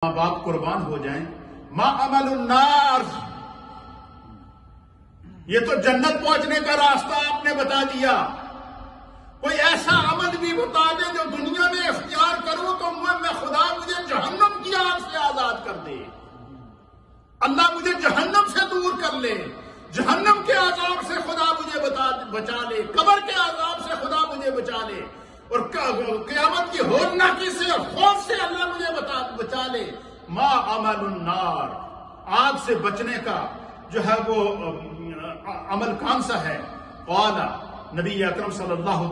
माँ बाप कुर्बान हो जाएँ। माँ अमल उन्नार ये तो जन्नत पहुँचने का रास्ता आपने बता दिया। कोई ऐसा अमल भी बता दे जो दुनिया में इख्तियार करूँ तो मैं खुदा मुझे जहन्नम की आग से आज़ाद कर दे। अल्लाह मुझे जहन्नम से दूर कर ले। जहन्नम के आजाब से खुदा मुझे बता, बचा ले। कबर के आजाब से खुदा मुझे बचा ले। और क्यामत की होलनाकी से खौफ से अल्लाह मुझे बता, बचा ले। माँ अमल नार। आग से बचने का जो है वो अमल कौन सा है। कौला, नबी अकरम सल्लल्लाहु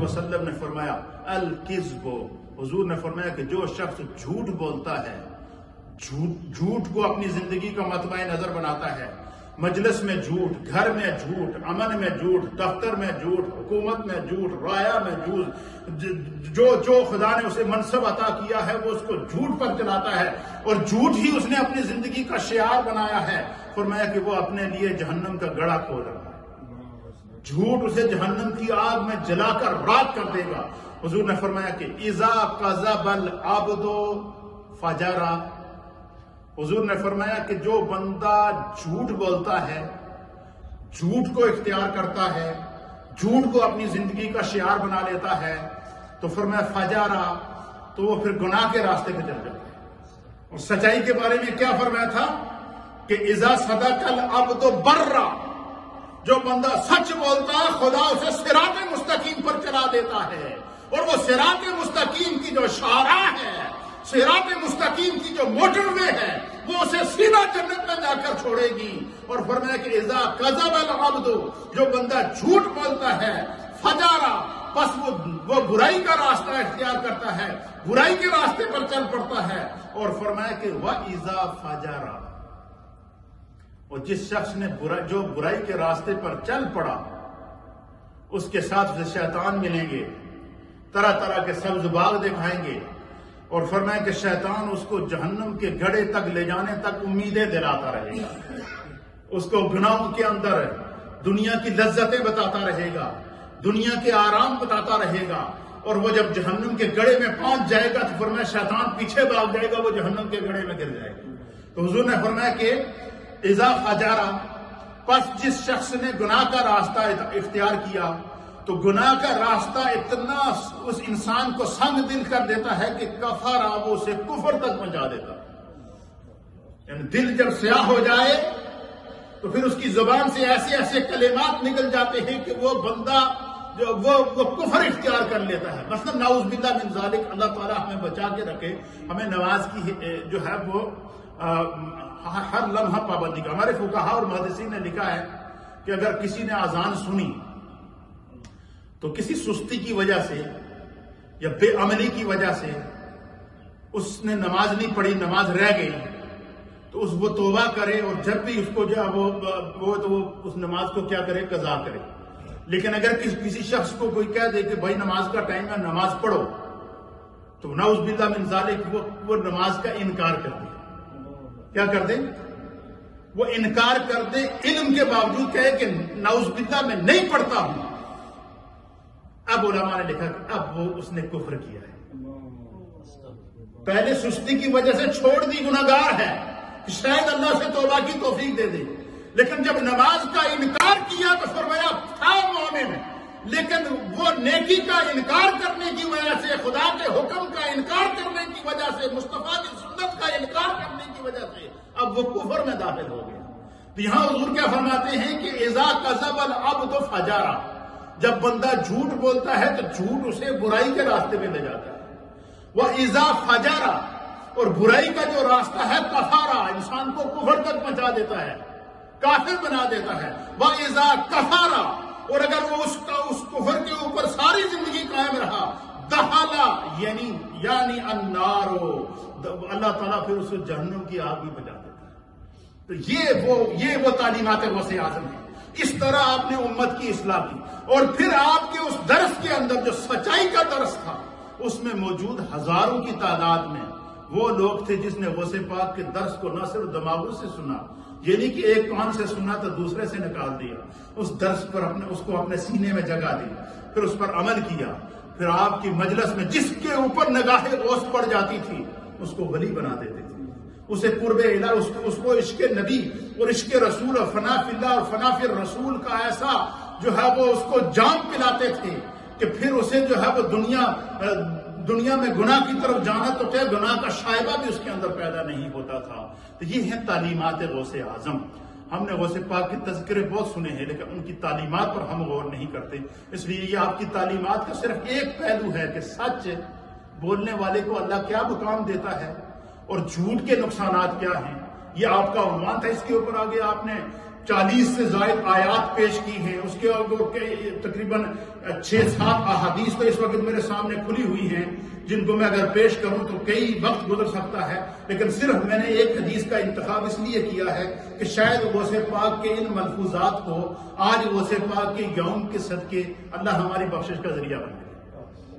वसल्लम ने फरमाया, अल किस्बो हुजूर ने फरमाया कि जो शख्स झूठ बोलता है, झूठ झूठ को अपनी ज़िंदगी का मतबा नज़र बनाता है मजलिस में झूठ, घर में झूठ, अमन में झूठ, दफ्तर में झूठ, हुकूमत में झूठ, राया में झूठ, जो जो खुदा ने उसे मनसब अता किया है, वो उसको झूठ पर चलाता है। और झूठ ही उसने अपनी ज़िंदगी का शियार बनाया है। फरमाया कि वो अपने लिए जहन्नम का गड़ा खोल रहा है झूठ उसे जहन्नम की आग में जलाकर रात कर देगा। हजूर ने फरमाया कि, इजा कजबल आबदो फजारा हुजूर ने फरमाया कि जो बंदा झूठ बोलता है, झूठ को इख्तियार करता है, झूठ को अपनी ज़िंदगी का शियार बना लेता है तो फरमाया फजारा तो वो फिर गुनाह के रास्ते पे चल जाता है। और सच्चाई के बारे में क्या फरमाया था? कि इजा सदा कल अब तो बर्रा, जो बंदा सच बोलता है खुदा उसे सिरात मुस्तकीम पर चला देता है। और वो सिरात मुस्तकीम की जो शारा सिरात मुस्तकीम की जो मोटर मोटरवे है, वो उसे सीधा जन्नत में जाकर छोड़ेगी। और फरमाया कि इजा कजब अल जो बंदा झूठ बोलता है, फजारा, बस वो वो बुराई का रास्ता इख्तियार करता है, बुराई के रास्ते पर चल पड़ता है। और फरमाया कि वह इजा फजारा और जिस शख्स ने बुरा, जो बुराई के रास्ते पर चल पड़ा, उसके साथ शैतान मिलेंगे तरह तरह के सब्ज बाग दिखाएँगे। और फरमाया कि शैतान उसको जहन्नम के गड़े तक ले जाने तक उम्मीदें दिलाता रहेगा। उसको गुनाहों के अंदर दुनिया की लज्जतें बताता रहेगा, दुनिया के आराम बताता रहेगा, और वो जब जहन्नम के गड़े में पहुँच जाएगा तो फरमाया शैतान पीछे भाग जाएगा, वो जहन्नम के गड़े में गिर जाएगा। तो हुजूर ने फरमाया कि इजा फजारा बस जिस शख्स ने गुनाह का रास्ता इख्तियार किया तो गुनाह का रास्ता इतना उस इंसान को संग दिल कर देता है कि कफर वो उसे कुफर तक पहुँचा देता। यानी दिल जब स्याह हो जाए तो फिर उसकी ज़ुबान से ऐसे ऐसे कलेमात निकल जाते हैं कि वो बंदा जो वो वो कुफर इख्तियार कर लेता है। मतलब नाउज बिल्ला बिन जालिक अल्लाह ताला हमें बचा के रखे हमें नमाज़ की जो है वो आ, हर लम्हा पाबंदी का। हमारे फुकाहा और महदसी ने लिखा है कि अगर किसी ने आजान सुनी तो किसी सुस्ती की वजह से या बेअमली की वजह से उसने नमाज़ नहीं पढ़ी नमाज़ रह गई तो उस वो तोबा करे और जब भी उसको जो वो वो तो वो उस नमाज़ को क्या करे? कजा करे। लेकिन अगर किस, किसी शख्स को कोई कह दे कि भाई नमाज़ का टाइम है नमाज़ पढ़ो तो नउज बिल्ला मिन जालिक वो वो नमाज़ का इनकार कर दे। क्या कर दे? वो इनकार कर दे। इल्म के बावजूद कहे कि नउज बिल्ला में नहीं पढ़ता हूँ। अब उलमा ने लिखा कि अब वो उसने कुफर किया है। पहले सुस्ती की वजह से छोड़ दी गुनागार है शायद अल्लाह से तोबा की तोफीक दे दी। लेकिन जब नमाज़ का इनकार किया तो फरमाया था मोमिन। लेकिन वो नेकी का इनकार करने की वजह से खुदा के हुक्म का इनकार करने की वजह से मुस्तफ़ा की सुन्नत का इनकार करने की वजह से अब वो कुफर में दाखिल हो गया। तो यहाँ हजूर क्या फरमाते हैं कि इजा कजबल अब तो फजारा। जब बंदा झूठ बोलता है तो झूठ उसे बुराई के रास्ते में ले जाता है। वह इजा फजारा, और बुराई का जो रास्ता है, कफारा, इंसान को कुफर तक पहुँचा देता है, काफिर बना देता है। वह इजा कफारा, और अगर वो उसका, उस कुफर के ऊपर सारी ज़िंदगी कायम रहा, दहाला, यानी यानी अन्नारो अल्लाह ताला फिर उसे जहन्नम की आग भी बजा देता है। तो ये वो ये वो तालीमत वसे आज़म है। इस तरह आपने उम्मत की इसलाह की। और फिर आपके उस दर्श के अंदर जो सच्चाई का दर्श था, उसमें मौजूद हज़ारों की तादाद में वो लोग थे जिसने वसे पाक के दर्श को न सिर्फ़ दिमागों से सुना, यानी कि एक कान से सुना तो दूसरे से निकाल दिया। उस दर्श पर अपने, उसको अपने सीने में जगा दी फिर उस पर अमल किया। फिर आपकी मजलस में जिसके ऊपर नगाहें ओस पड़ जाती थी, उसको वली बना देते थे। उसे पूर्व उसको, उसको इश्क नबी और इश्क रसूल और फनाफिल्ला और फनाफिर रसूल का ऐसा जो है वो उसको जाम पिलाते थे कि फिर उसे जो है वो दुनिया दुनिया में गुनाह की तरफ़ जाना तो क्या गुनाह का शायबा भी उसके अंदर पैदा नहीं होता था। तो ये है तालीमत गौसे आज़म। हमने गौसे पाक के तस्करे बहुत सुने हैं लेकिन उनकी तालीमत पर हम गौर नहीं करते। इसलिए ये आपकी तालीमत का सिर्फ़ एक पहलू है कि सच बोलने वाले को अल्लाह क्या मुकाम देता है? और झूठ के नुकसान क्या हैं? ये आपका अनुमान था इसके ऊपर आगे आपने चालीस से जायद आयात पेश की हैं। उसके तकरीबन छह सात अहादीस तो इस वक्त मेरे सामने खुली हुई हैं, जिनको मैं अगर पेश करूँ तो कई वक्त गुजर सकता है। लेकिन सिर्फ़ मैंने एक हदीस का इंतखब इसलिए किया है कि शायद वोसे पाक के इन मलफूजात को आज वोसे पाक के यौम के सदके अल्लाह हमारी बख्शिश का ज़रिया बन गए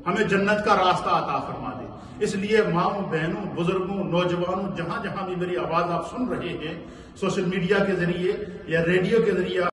हमें जन्नत का रास्ता आता फरमा इसलिए माओ, बहनों, बुज़ुर्गों, नौजवानों जहाँ जहाँ भी मेरी आवाज़ आप सुन रहे हैं, सोशल मीडिया के ज़रिए या रेडियो के ज़रिए